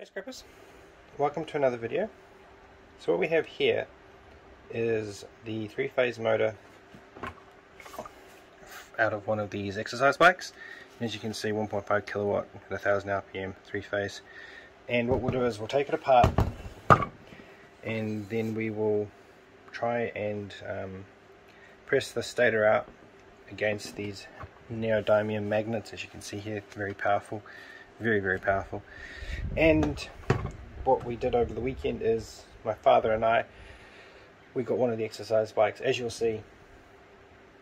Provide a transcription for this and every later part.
Hey Scrappers, welcome to another video. So what we have here is the three-phase motor out of one of these exercise bikes. And As you can see 1.5 kilowatt at 1000 RPM, three-phase. And what we'll do is we'll take it apart and then we will try and um, press the stator out against these neodymium magnets as you can see here, very powerful very very powerful. And what we did over the weekend is my father and I we got one of the exercise bikes. As you'll see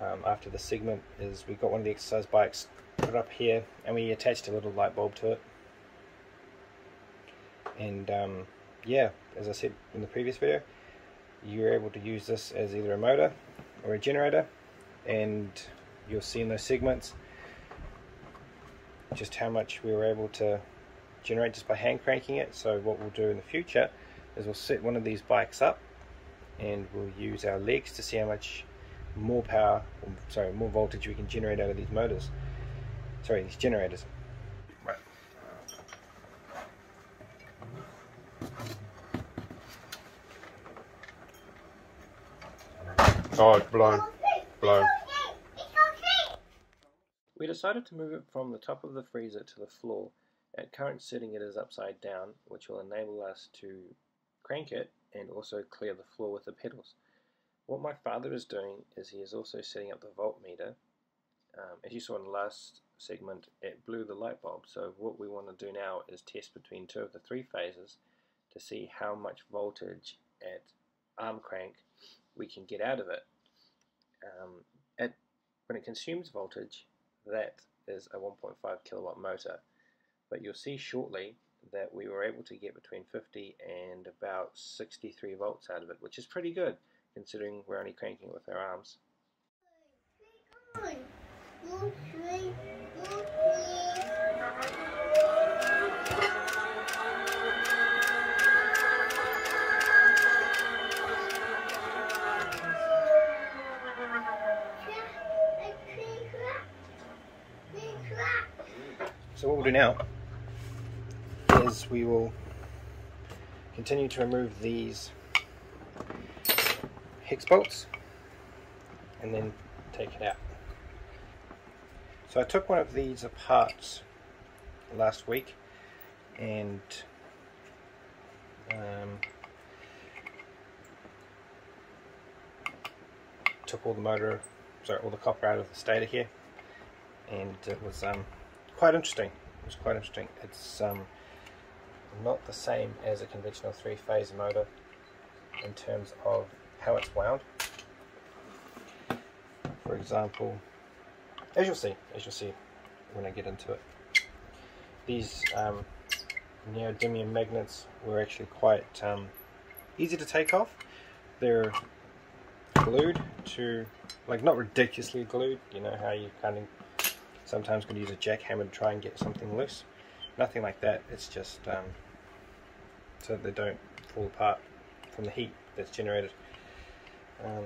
um, after the segment is we got one of the exercise bikes put up here and we attached a little light bulb to it. And um, yeah as I said in the previous video you're able to use this as either a motor or a generator. And you'll see in those segments just how much we were able to generate just by hand cranking it. So what we'll do in the future is we'll set one of these bikes up and we'll use our legs to see how much more power, sorry, more voltage we can generate out of these motors. Sorry, these generators. Right. Oh, it's blown. Blown. We decided to move it from the top of the freezer to the floor. At current setting it is upside down, which will enable us to crank it and also clear the floor with the pedals. What my father is doing is he is also setting up the voltmeter. Um, as you saw in the last segment, it blew the light bulb. So what we want to do now is test between two of the three phases to see how much voltage at arm crank we can get out of it. Um, at, when it consumes voltage, that is a 1.5 kilowatt motor but you'll see shortly that we were able to get between 50 and about 63 volts out of it which is pretty good considering we're only cranking it with our arms. Now is we will continue to remove these hex bolts and then take it out. So I took one of these apart last week and um, took all the motor, sorry, all the copper out of the stator here and it was um, quite interesting. Was quite interesting. It's um, not the same as a conventional three-phase motor in terms of how it's wound. For example, as you'll see, as you'll see when I get into it, these um, neodymium magnets were actually quite um, easy to take off. They're glued to, like not ridiculously glued, you know how you kind of sometimes going to use a jackhammer to try and get something loose. Nothing like that, it's just um, so they don't fall apart from the heat that's generated. Um,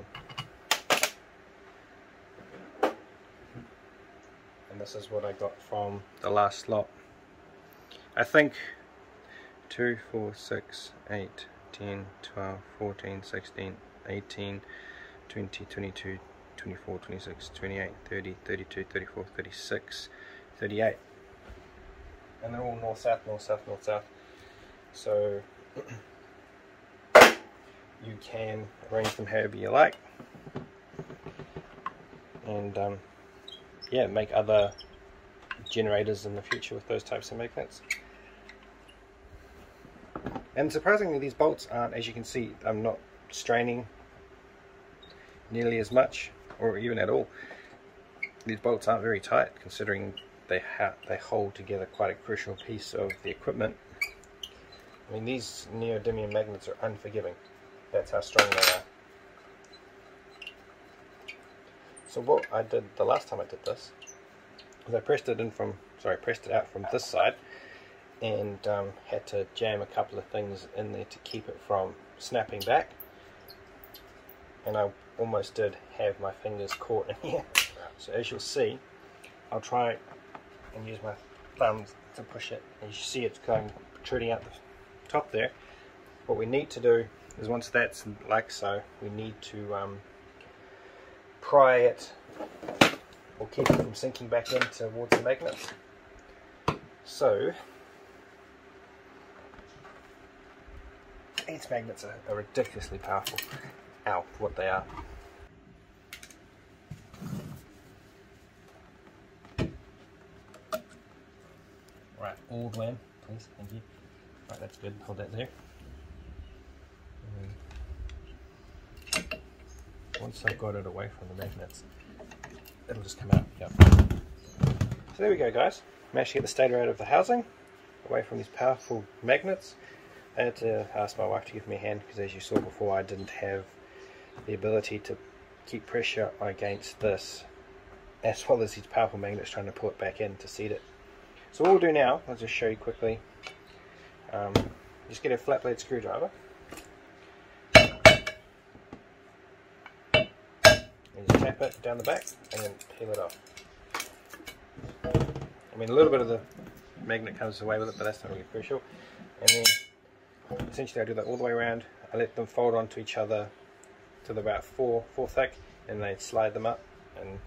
and this is what I got from the last lot. I think 2, 4, 6, 8, 10, 12, 14, 16, 18, 20, 22, 24, 26, 28, 30, 32, 34, 36, 38. And they're all north south, north south, north south. So you can arrange them however you like. And um, yeah, make other generators in the future with those types of magnets. And surprisingly, these bolts aren't, as you can see, I'm not straining nearly as much or even at all. These bolts aren't very tight considering they they hold together quite a crucial piece of the equipment. I mean these neodymium magnets are unforgiving. That's how strong they are. So what I did the last time I did this is I pressed it in from sorry pressed it out from this side and um, had to jam a couple of things in there to keep it from snapping back and I almost did have my fingers caught in here. So as you'll see, I'll try and use my thumbs to push it. And you see it's going protruding out the top there. What we need to do is once that's like so, we need to um, pry it or keep it from sinking back in towards the magnets. So, these magnets are, are ridiculously powerful. Ow, what they are. Right, all glam, please, thank you. Right, that's good, hold that there. Um, once I've got it away from the magnets, it'll just come out. Yep. So there we go guys. Managed to get the stator out of the housing, away from these powerful magnets. I had to ask my wife to give me a hand because as you saw before I didn't have the ability to keep pressure against this as well as these powerful magnets trying to pull it back in to seat it. So what we'll do now, I'll just show you quickly. Um, just get a flat blade screwdriver. And just tap it down the back and then peel it off. I mean a little bit of the magnet comes away with it but that's not really crucial. And then essentially I do that all the way around. I let them fold onto each other to the about four, four thick and then slide them up and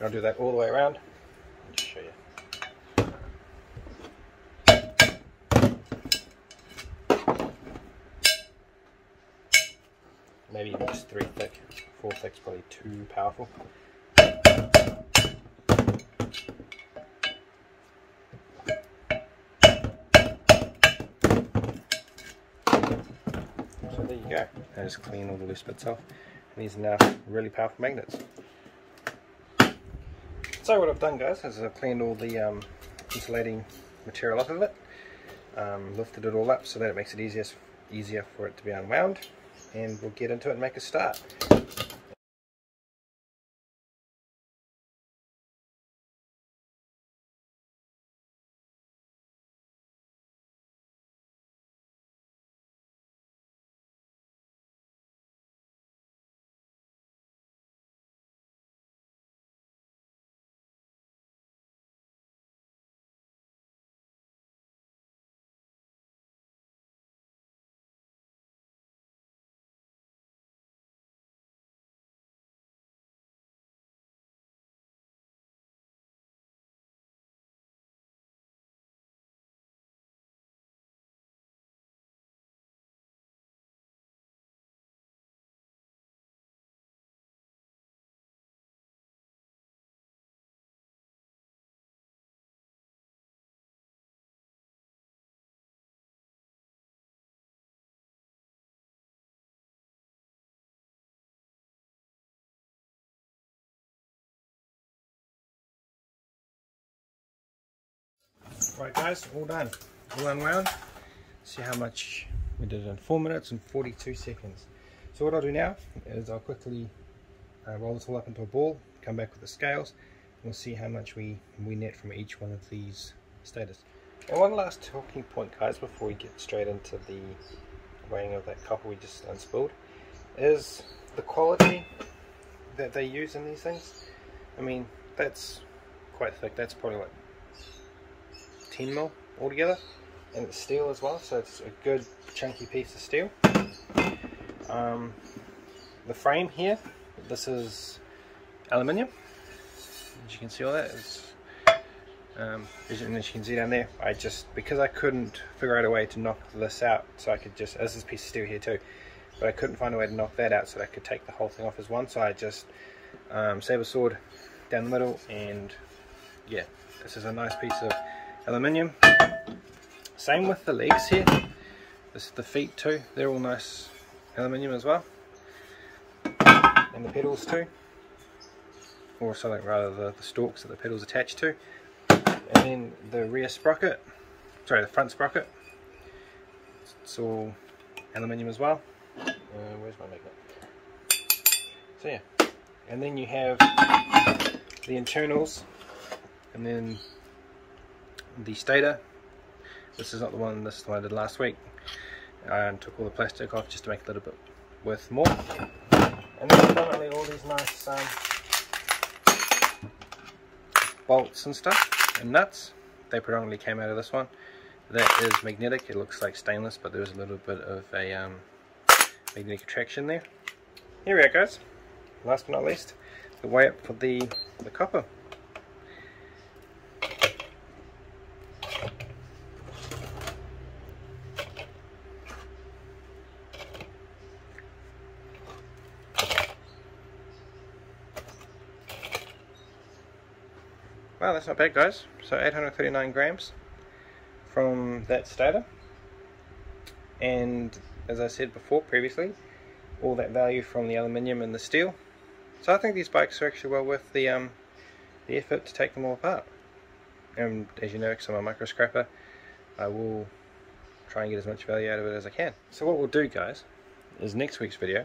I'll do that all the way around. Just show you. maybe even just three thick. Four thick's probably too powerful. There you go. I just clean all the loose bits off. And these are now really powerful magnets. So what I've done guys is I've cleaned all the um, insulating material off of it. Um, lifted it all up so that it makes it easier, easier for it to be unwound and we'll get into it and make a start. Right guys, all done. All unwound. See how much we did in 4 minutes and 42 seconds. So what I'll do now is I'll quickly uh, roll this all up into a ball, come back with the scales, and we'll see how much we, we net from each one of these stators. And one last talking point guys before we get straight into the weighing of that copper we just unspooled is the quality that they use in these things. I mean, that's quite thick. That's probably like 10 mil altogether and it's steel as well so it's a good chunky piece of steel. Um, the frame here this is aluminium. As you can see all that is um, as, you, as you can see down there I just because I couldn't figure out a way to knock this out so I could just as this piece of steel here too but I couldn't find a way to knock that out so that I could take the whole thing off as one. So I just um, saber sword down the middle and yeah this is a nice piece of aluminium. Same with the legs here. This is the feet too. They're all nice aluminium as well. And the pedals too. Or something rather the, the stalks that the pedals attached to. And then the rear sprocket, sorry the front sprocket. It's all aluminium as well. Uh, where's my magnet? So yeah. And then you have the internals and then the stator. This is not the one, this is the one I did last week. I took all the plastic off just to make a little bit worth more. And then finally all these nice um, bolts and stuff and nuts. They predominantly came out of this one. that is magnetic. It looks like stainless, but there's a little bit of a um, magnetic attraction there. Here we are, guys. Last but not least, the weigh up for the, the copper. Wow, that's not bad guys. So 839 grams from that stator. And as I said before previously, all that value from the aluminium and the steel. So I think these bikes are actually well worth the um, the effort to take them all apart. And as you know, because I'm a micro scrapper, I will try and get as much value out of it as I can. So what we'll do guys, is next week's video,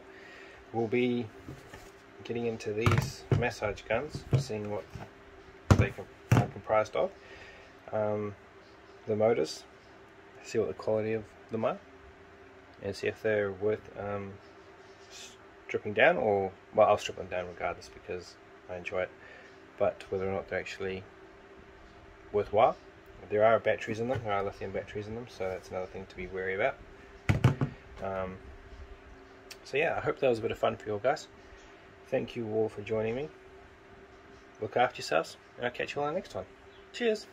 we'll be getting into these massage guns, seeing what they are comprised of. Um, the motors, see what the quality of them are, and see if they're worth um, stripping down or, well, I'll strip them down regardless because I enjoy it, but whether or not they're actually worthwhile. There are batteries in them, there are lithium batteries in them, so that's another thing to be wary about. Um, so yeah, I hope that was a bit of fun for you all guys. Thank you all for joining me. Look after yourselves, and I'll catch you all next time. Cheers!